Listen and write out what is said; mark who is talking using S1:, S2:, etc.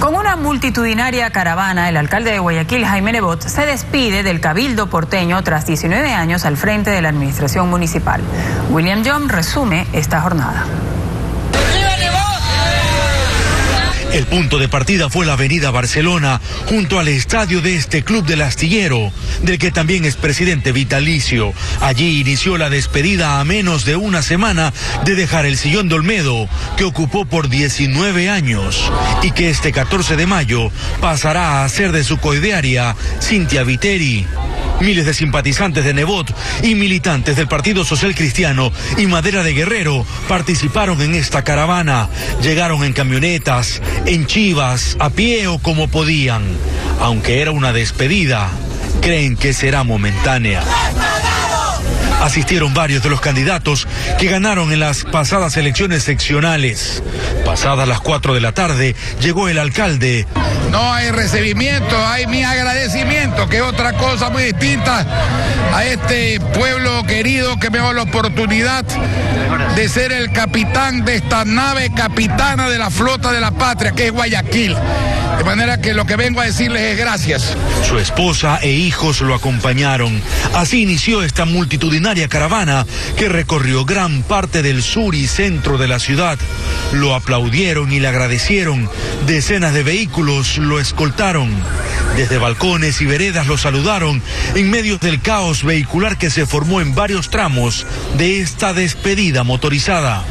S1: Con una multitudinaria caravana, el alcalde de Guayaquil, Jaime Nebot, se despide del cabildo porteño tras 19 años al frente de la administración municipal. William John resume esta jornada.
S2: El punto de partida fue la avenida Barcelona, junto al estadio de este club del astillero, del que también es presidente vitalicio. Allí inició la despedida a menos de una semana de dejar el sillón de Olmedo, que ocupó por 19 años, y que este 14 de mayo pasará a ser de su coidearia, Cintia Viteri. Miles de simpatizantes de Nebot y militantes del Partido Social Cristiano y Madera de Guerrero participaron en esta caravana. Llegaron en camionetas, en chivas, a pie o como podían. Aunque era una despedida, creen que será momentánea asistieron varios de los candidatos que ganaron en las pasadas elecciones seccionales. Pasadas las 4 de la tarde, llegó el alcalde.
S3: No hay recibimiento, hay mi agradecimiento, que es otra cosa muy distinta a este pueblo querido que me da la oportunidad de ser el capitán de esta nave capitana de la flota de la patria, que es Guayaquil. De manera que lo que vengo a decirles es gracias.
S2: Su esposa e hijos lo acompañaron. Así inició esta multitudinaria caravana que recorrió gran parte del sur y centro de la ciudad. Lo aplaudieron y le agradecieron. Decenas de vehículos lo escoltaron. Desde balcones y veredas lo saludaron en medio del caos vehicular que se formó en varios tramos de esta despedida motorizada.